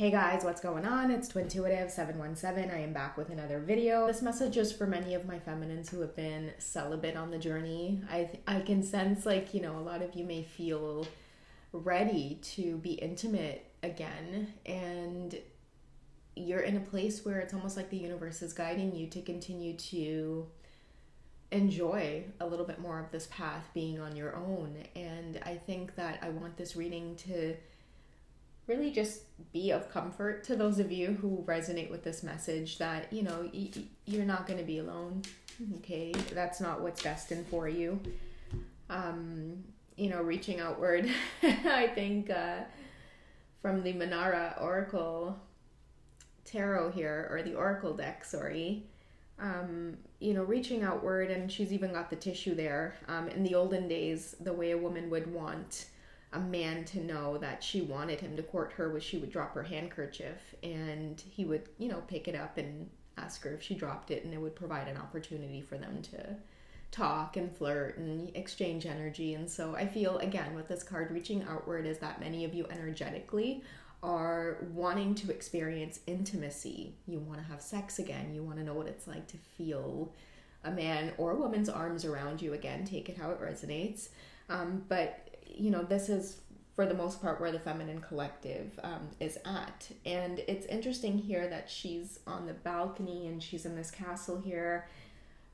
Hey guys, what's going on? It's Twintuitive717. I am back with another video. This message is for many of my feminines who have been celibate on the journey. I I can sense like, you know, a lot of you may feel ready to be intimate again and you're in a place where it's almost like the universe is guiding you to continue to enjoy a little bit more of this path being on your own. And I think that I want this reading to really just be of comfort to those of you who resonate with this message that, you know, y- you're not going to be alone. Okay. That's not what's destined for you. Um, you know, reaching outward, I think, uh, from the Manara Oracle Tarot here, or the Oracle deck, sorry, um, you know, reaching outward, and she's even got the tissue there. Um, in the olden days, the way a woman would want a man to know that she wanted him to court her was she would drop her handkerchief and he would, you know, pick it up and ask her if she dropped it, and it would provide an opportunity for them to talk and flirt and exchange energy. And so I feel, again, with this card reaching outward, is that many of you energetically are wanting to experience intimacy. You want to have sex again. You want to know what it's like to feel a man or a woman's arms around you again. Take it how it resonates. Um, but you know, this is for the most part where the feminine collective um, is at. And it's interesting here that she's on the balcony and she's in this castle here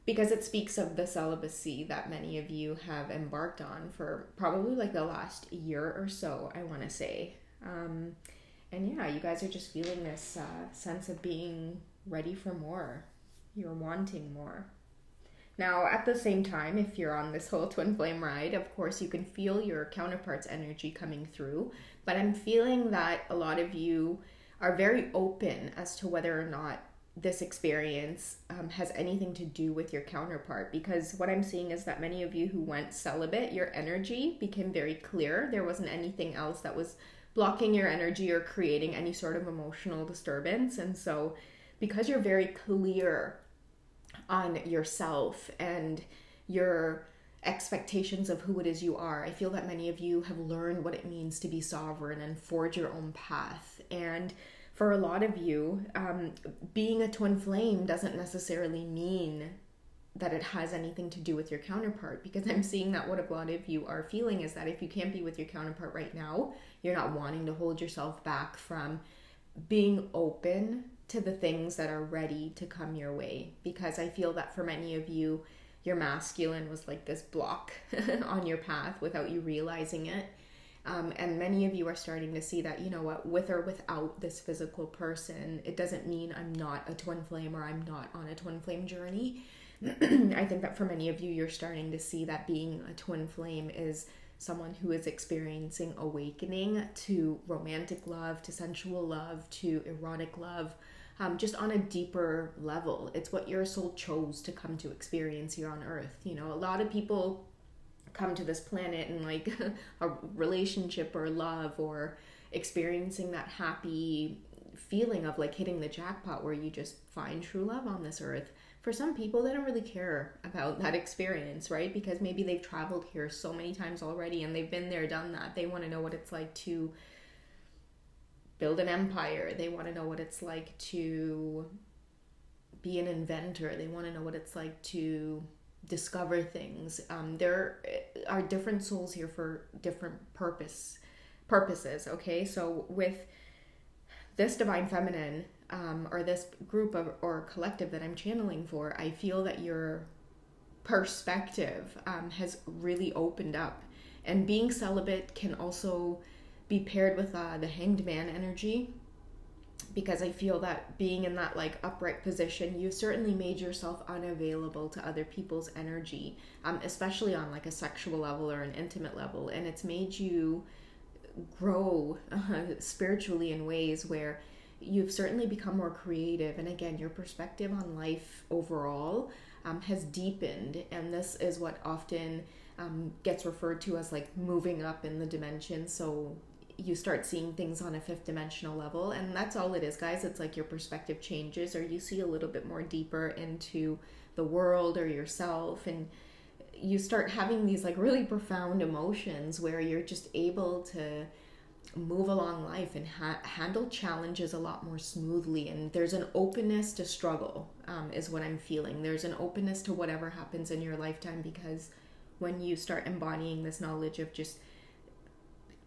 because it speaks of the celibacy that many of you have embarked on for probably like the last year or so, I want to say. Um, and yeah, you guys are just feeling this uh, sense of being ready for more. You're wanting more. Now, at the same time, if you're on this whole twin flame ride, of course, you can feel your counterpart's energy coming through. But I'm feeling that a lot of you are very open as to whether or not this experience um, has anything to do with your counterpart. Because what I'm seeing is that many of you who went celibate, your energy became very clear. There wasn't anything else that was blocking your energy or creating any sort of emotional disturbance. And so, because you're very clear on yourself and your expectations of who it is you are. I feel that many of you have learned what it means to be sovereign and forge your own path. And for a lot of you, um, being a twin flame doesn't necessarily mean that it has anything to do with your counterpart because I'm seeing that what a lot of you are feeling is that if you can't be with your counterpart right now, you're not wanting to hold yourself back from being open to the things that are ready to come your way because I feel that for many of you, your masculine was like this block on your path without you realizing it. Um, and many of you are starting to see that, you know what, with or without this physical person, it doesn't mean I'm not a twin flame or I'm not on a twin flame journey. I think that for many of you, you're starting to see that being a twin flame is someone who is experiencing awakening to romantic love, to sensual love, to erotic love, um, just on a deeper level. It's what your soul chose to come to experience here on earth. You know, a lot of people come to this planet and like a relationship or love or experiencing that happy feeling of like hitting the jackpot where you just find true love on this earth. For some people, they don't really care about that experience, right? Because maybe they've traveled here so many times already and they've been there, done that. They want to know what it's like to build an empire. They want to know what it's like to be an inventor. They want to know what it's like to discover things. Um, there are different souls here for different purpose purposes. Okay, so with this divine feminine um, or this group of or collective that I'm channeling for, I feel that your perspective um, has really opened up, and being celibate can also be paired with uh, the hanged man energy because I feel that being in that like upright position, you've certainly made yourself unavailable to other people's energy, um, especially on like a sexual level or an intimate level, and it's made you grow uh, spiritually in ways where you've certainly become more creative, and again, your perspective on life overall um, has deepened, and this is what often um, gets referred to as like moving up in the dimension. So you start seeing things on a fifth dimensional level. And that's all it is guys. It's like your perspective changes or you see a little bit more deeper into the world or yourself. And you start having these like really profound emotions where you're just able to move along life and ha- handle challenges a lot more smoothly. And there's an openness to struggle um, is what i'm feeling. There's an openness to whatever happens in your lifetime because when you start embodying this knowledge of just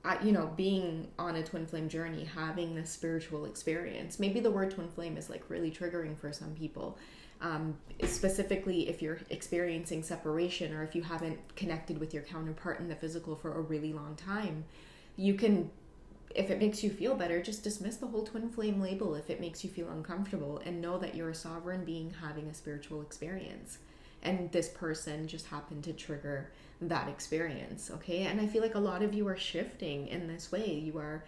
uh, you know being on a twin flame journey having this spiritual experience maybe the word twin flame is like really triggering for some people um, specifically if you're experiencing separation or if you haven't connected with your counterpart in the physical for a really long time you can if it makes you feel better, just dismiss the whole twin flame label if it makes you feel uncomfortable and know that you're a sovereign being having a spiritual experience. And this person just happened to trigger that experience, okay? And I feel like a lot of you are shifting in this way. You are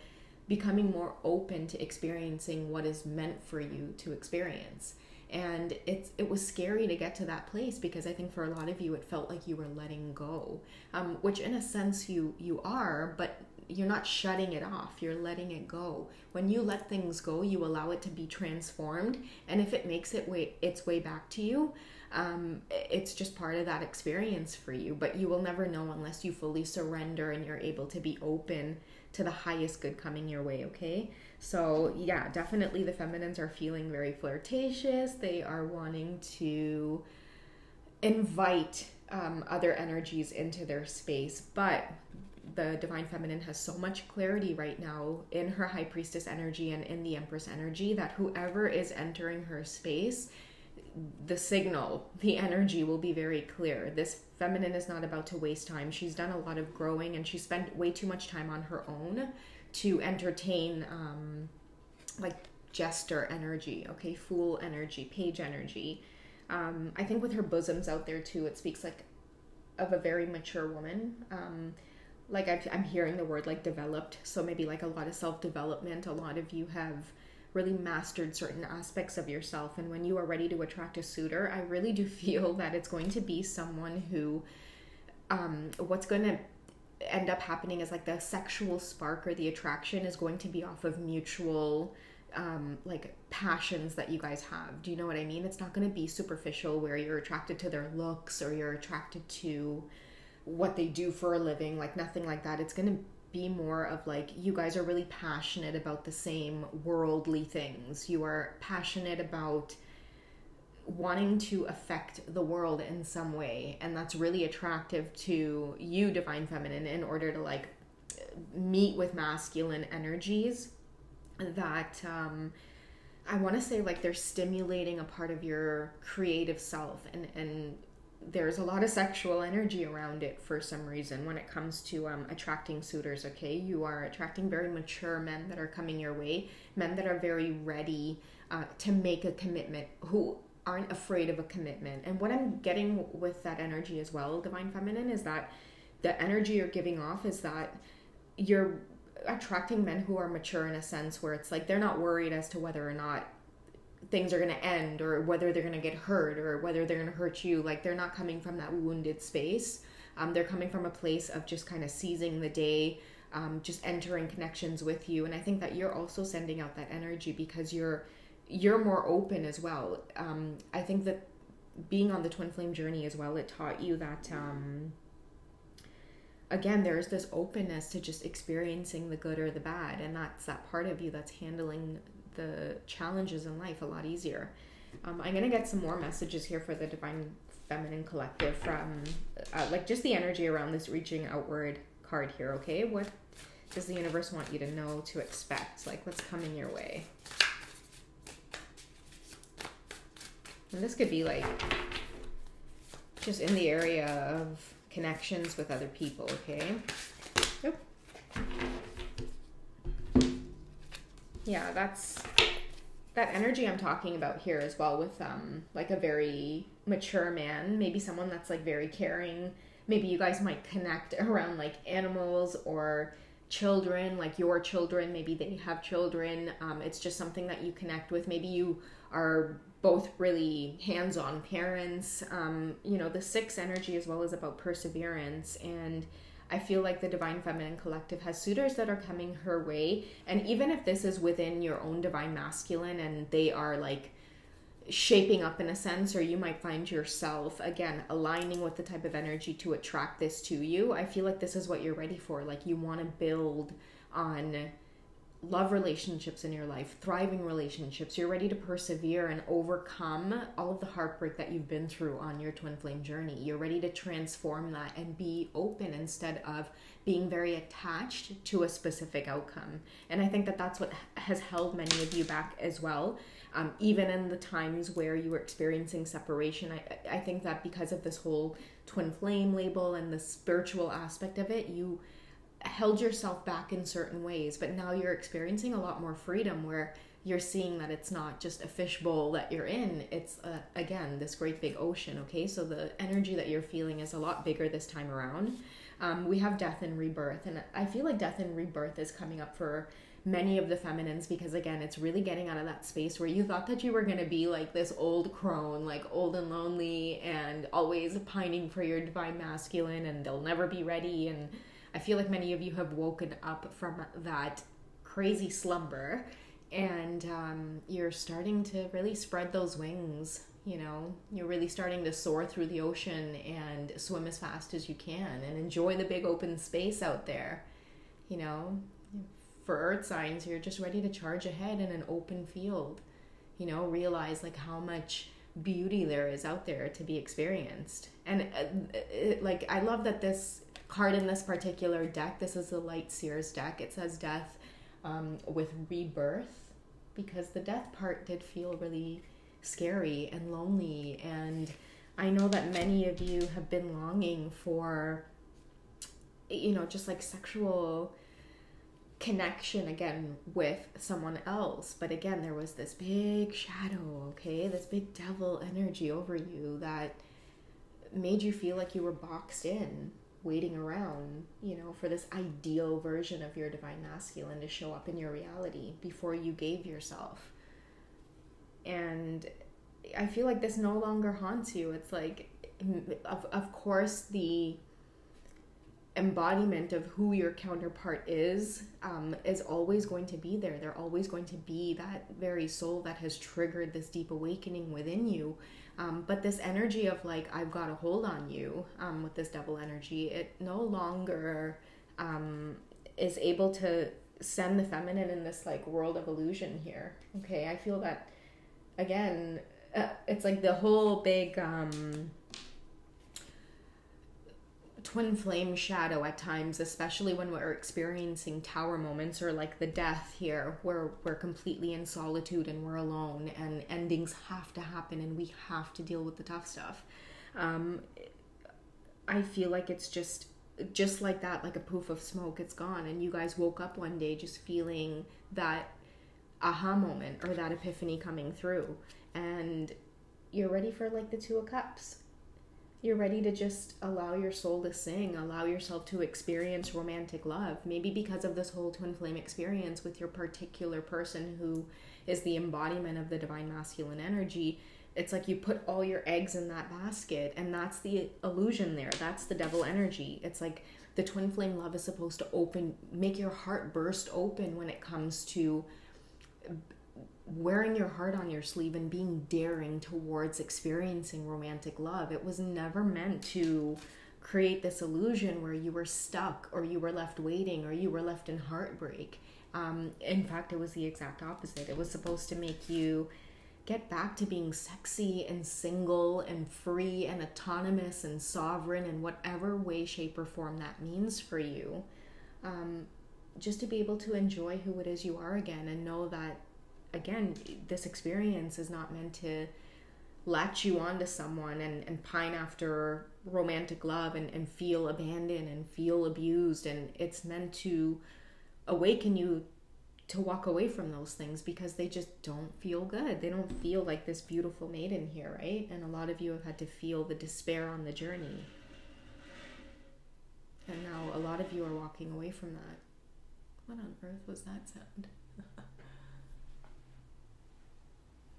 becoming more open to experiencing what is meant for you to experience. And it's it was scary to get to that place because I think for a lot of you it felt like you were letting go, um, which in a sense you you are, but you're not shutting it off you're letting it go. When you let things go you allow it to be transformed and if it makes it way its way back to you um, it's just part of that experience for you. But you will never know unless you fully surrender and you're able to be open to the highest good coming your way okay? So yeah definitely the feminines are feeling very flirtatious. They are wanting to invite um, other energies into their space. But the divine feminine has so much clarity right now in her high priestess energy and in the empress energy that whoever is entering her space the signal the energy will be very clear. This feminine is not about to waste time. She's done a lot of growing and she spent way too much time on her own to entertain um like jester energy okay? Fool energy page energy. Um i think with her bosoms out there too it speaks like of a very mature woman. Um like i am hearing the word like developed so maybe like a lot of self-development a lot of you have really mastered certain aspects of yourself and when you are ready to attract a suitor i really do feel that it's going to be someone who um, what's going to end up happening is like the sexual spark or the attraction is going to be off of mutual um, like passions that you guys have. Do you know what I mean? It's not going to be superficial where you're attracted to their looks or you're attracted to what they do for a living, like nothing like that. It's going to be more of like you guys are really passionate about the same worldly things. You are passionate about wanting to affect the world in some way and that's really attractive to you divine feminine in order to like meet with masculine energies that um I want to say like they're stimulating a part of your creative self and and there's a lot of sexual energy around it for some reason. When it comes to um, attracting suitors okay? You are attracting very mature men that are coming your way men that are very ready uh, to make a commitment who aren't afraid of a commitment. And what i'm getting with that energy as well divine feminine is that the energy you're giving off is that you're attracting men who are mature in a sense where it's like they're not worried as to whether or not things are going to end or whether they're going to get hurt or whether they're going to hurt you like they're not coming from that wounded space. Um, they're coming from a place of just kind of seizing the day um, just entering connections with you. And i think that you're also sending out that energy because you're you're more open as well. Um, i think that being on the twin flame journey as well it taught you that um, again there's this openness to just experiencing the good or the bad. And that's that part of you that's handling the challenges in life a lot easier. Um, I'm gonna get some more messages here for the Divine Feminine Collective from uh, like just the energy around this reaching outward card here. Okay, what does the universe want you to know to expect? Like what's coming your way? And this could be like just in the area of connections with other people. Okay. Yep yeah, that's that energy I'm talking about here as well with um like a very mature man, maybe someone that's like very caring. Maybe you guys might connect around like animals or children, like your children, maybe they have children. Um, it's just something that you connect with. Maybe you are both really hands-on parents. Um, you know, the six energy as well is about perseverance and I feel like the Divine Feminine Collective has suitors that are coming her way. And even if this is within your own Divine Masculine and they are like shaping up in a sense, or you might find yourself again aligning with the type of energy to attract this to you, I feel like this is what you're ready for. Like you want to build on love relationships in your life, thriving relationships. You're ready to persevere and overcome all of the heartbreak that you've been through on your twin flame journey. You're ready to transform that and be open instead of being very attached to a specific outcome. And I think that that's what has held many of you back as well. Um, even in the times where you were experiencing separation, I, I think that because of this whole twin flame label and the spiritual aspect of it, you held yourself back in certain ways, but now you're experiencing a lot more freedom where you're seeing that it's not just a fishbowl that you're in. It's, uh, again, this great big ocean, okay? So the energy that you're feeling is a lot bigger this time around. Um, we have death and rebirth, and I feel like death and rebirth is coming up for many of the feminines because again it's really getting out of that space where you thought that you were going to be like this old crone like old and lonely and always pining for your divine masculine and they'll never be ready and I feel like many of you have woken up from that crazy slumber and um, you're starting to really spread those wings. You know, you're really starting to soar through the ocean and swim as fast as you can and enjoy the big open space out there. You know, for earth signs, you're just ready to charge ahead in an open field. You know, realize like how much beauty there is out there to be experienced. And uh, it, like, I love that this card in this particular deck. This is the Light Seers deck. It says death um, with rebirth because the death part did feel really scary and lonely. And I know that many of you have been longing for, you know, just like sexual connection again with someone else. But again, there was this big shadow, okay? This big devil energy over you that made you feel like you were boxed in waiting around, you know, for this ideal version of your divine masculine to show up in your reality before you gave yourself. And I feel like this no longer haunts you. It's like, of, of course, the embodiment of who your counterpart is um, is always going to be there. They're always going to be that very soul that has triggered this deep awakening within you. Um, but this energy of like, I've got a hold on you um, with this devil energy, it no longer um, is able to send the feminine in this like world of illusion here. Okay, I feel that again, uh, it's like the whole big um, twin flame shadow at times, especially when we're experiencing tower moments or like the death here, where we're completely in solitude and we're alone and endings have to happen and we have to deal with the tough stuff. Um, I feel like it's just just like that, like a poof of smoke, it's gone. And you guys woke up one day just feeling that aha moment or that epiphany coming through. And you're ready for like the Two of Cups you're ready to just allow your soul to sing, allow yourself to experience romantic love. Maybe because of this whole twin flame experience with your particular person who is the embodiment of the divine masculine energy. It's like you put all your eggs in that basket, and that's the illusion there. That's the devil energy. It's like the twin flame love is supposed to open, make your heart burst open when it comes to wearing your heart on your sleeve and being daring towards experiencing romantic love. It was never meant to create this illusion where you were stuck or you were left waiting or you were left in heartbreak. Um, in fact, it was the exact opposite. It was supposed to make you get back to being sexy and single and free and autonomous and sovereign in whatever way, shape, or form that means for you. Um, just to be able to enjoy who it is you are again and know that again, this experience is not meant to latch you onto someone and, and pine after romantic love and, and feel abandoned and feel abused. And it's meant to awaken you to walk away from those things because they just don't feel good. They don't feel like this beautiful maiden here, right? And a lot of you have had to feel the despair on the journey. And now a lot of you are walking away from that. What on earth was that sound?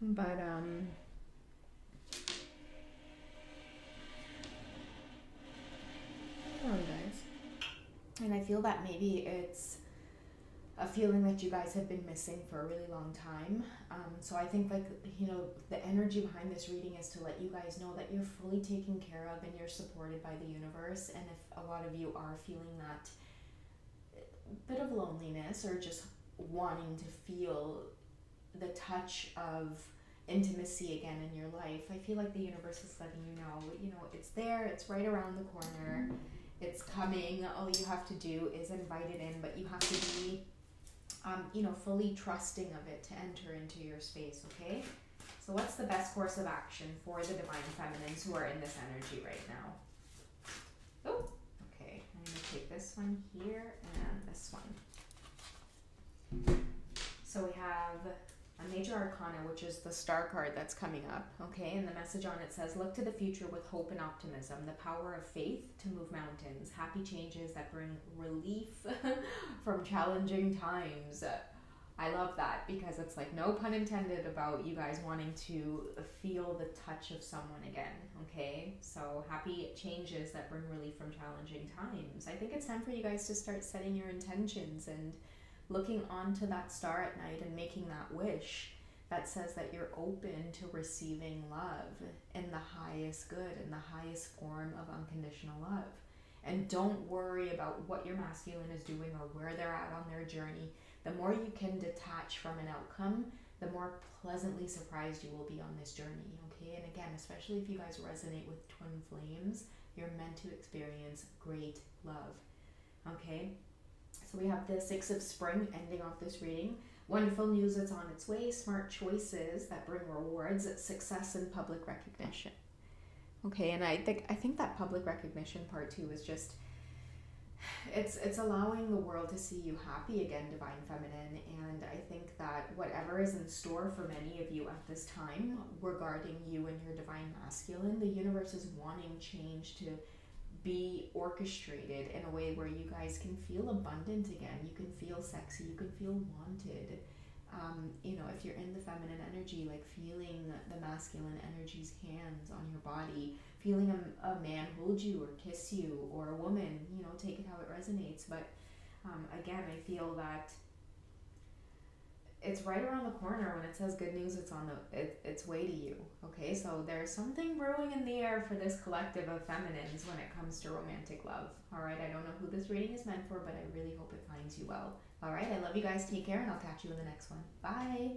But um on guys. And I feel that maybe it's a feeling that you guys have been missing for a really long time. Um, so I think like you know the energy behind this reading is to let you guys know that you're fully taken care of and you're supported by the universe. And if a lot of you are feeling that bit of loneliness or just wanting to feel the touch of intimacy again in your life, I feel like the universe is letting you know, you know, it's there, it's right around the corner, it's coming. All you have to do is invite it in, but you have to be, um, you know, fully trusting of it to enter into your space, okay? So, what's the best course of action for the divine feminines who are in this energy right now? Oh, okay. I'm going to take this one here and this one. So, we have a major arcana, which is the star card that's coming up. Okay, and the message on it says, Look to the future with hope and optimism, the power of faith to move mountains, happy changes that bring relief from challenging times. I love that because it's like no pun intended about you guys wanting to feel the touch of someone again. Okay, so happy changes that bring relief from challenging times. I think it's time for you guys to start setting your intentions and looking onto that star at night and making that wish that says that you're open to receiving love in the highest good, in the highest form of unconditional love. And don't worry about what your masculine is doing or where they're at on their journey. The more you can detach from an outcome, the more pleasantly surprised you will be on this journey. Okay, and again, especially if you guys resonate with twin flames, you're meant to experience great love. Okay, so we have the Six of Spring ending off this reading. Wonderful news that's on its way, smart choices that bring rewards, success and public recognition. Okay, and I think I think that public recognition part too is just it's it's allowing the world to see you happy again, divine feminine, and I think that whatever is in store for many of you at this time regarding you and your divine masculine, the universe is wanting change to be orchestrated in a way where you guys can feel abundant again. You can feel sexy. You can feel wanted. Um, you know, if you're in the feminine energy, like feeling the masculine energy's hands on your body, feeling a, a man hold you or kiss you, or a woman, you know, take it how it resonates. But um, again, I feel that it's right around the corner when it says good news it's on the it, its way to you okay? So there's something brewing in the air for this collective of feminines when it comes to romantic love all right? I don't know who this reading is meant for but i really hope it finds you well. All right i love you guys take care and i'll catch you in the next one. Bye